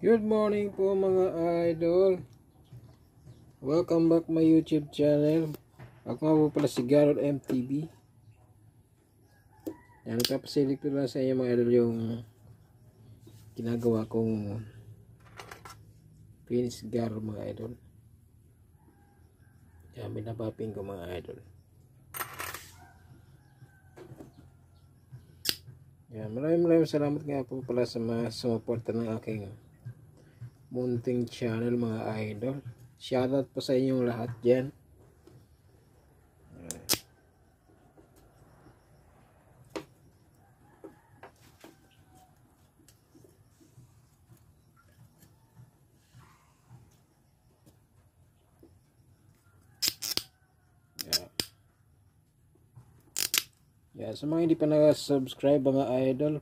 Good morning po mga idol. Welcome back my YouTube channel. Ako nga po pala si Garrett MTV. Yan, nagpapasilik ko lang sa inyo mga idol yung ginagawa kong finish gar mga idol. Yan, binabaping ko mga idol. Yan, maraming maraming salamat nga po pala sa mga sumuporta ng aking munting channel mga idol. Shoutout po sa inyong lahat dyan. Yeah. Sa mga hindi pa naka-subscribe mga idol,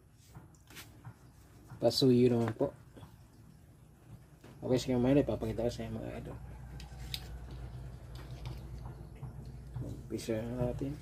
pasuyo naman po. Okay, sige mga idol, papakita ko sa inyo mga idol. Umpisa na natin.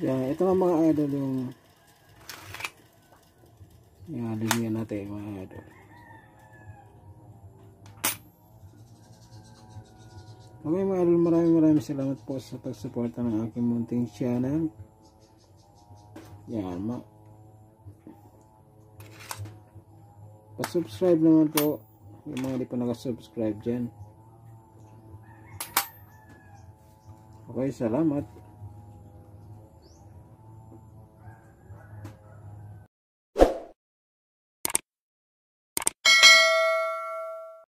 Yan, ito mga idol yung yan, liniyan natin mga idol. Okay mga idol, maraming maraming salamat po sa pagsuporta ng aking munting channel. Yan, ma pa-subscribe naman po yung mga di pa nakasubscribe dyan. Okay, salamat.